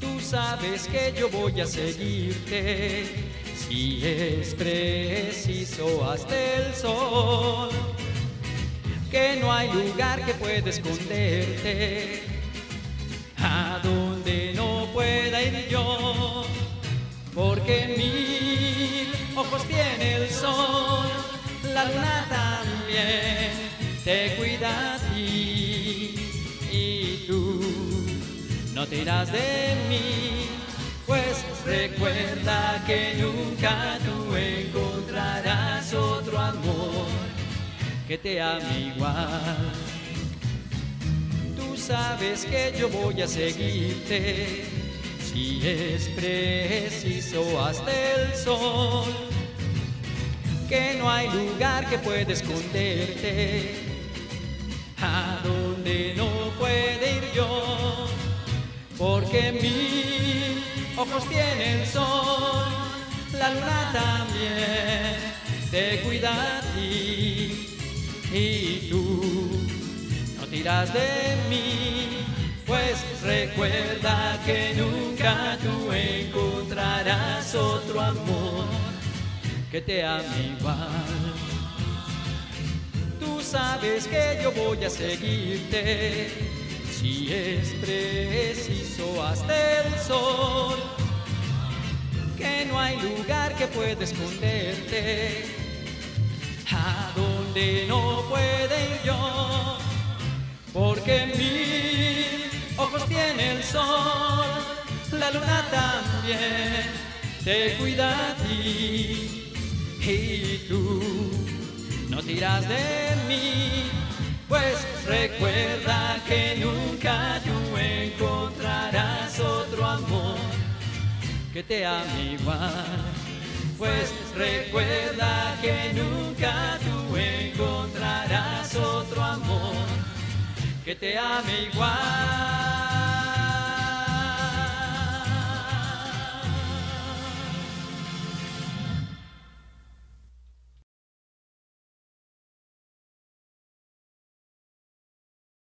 Tú sabes que yo voy a seguirte, si es preciso hasta el sol, que no hay lugar que pueda esconderte, a donde no pueda ir yo, porque mil ojos tiene el sol, la luna no te irás de mí, pues recuerda que nunca tú encontrarás otro amor que te ame igual. Tú sabes que yo voy a seguirte, si es preciso hasta el sol, que no hay lugar que pueda esconderte, porque mil ojos tiene el sol, la luna también te cuida a ti y tú no tiras de mí, pues recuerda que nunca tú encontrarás otro amor que te ame igual. Tú sabes que yo voy a seguirte si es preciso hasta el sol, que no hay lugar que pueda esconderte, a donde no puede yo, porque mil ojos tiene el sol, la luna también te cuida a ti. Y tú no tiras de mí. Pues recuerda que nunca tú que te ame igual. Pues recuerda que nunca tú encontrarás otro amor que te ame igual.